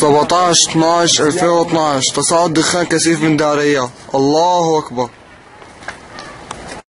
17 12 2012 تصاعد دخان كثيف من دارية. الله أكبر.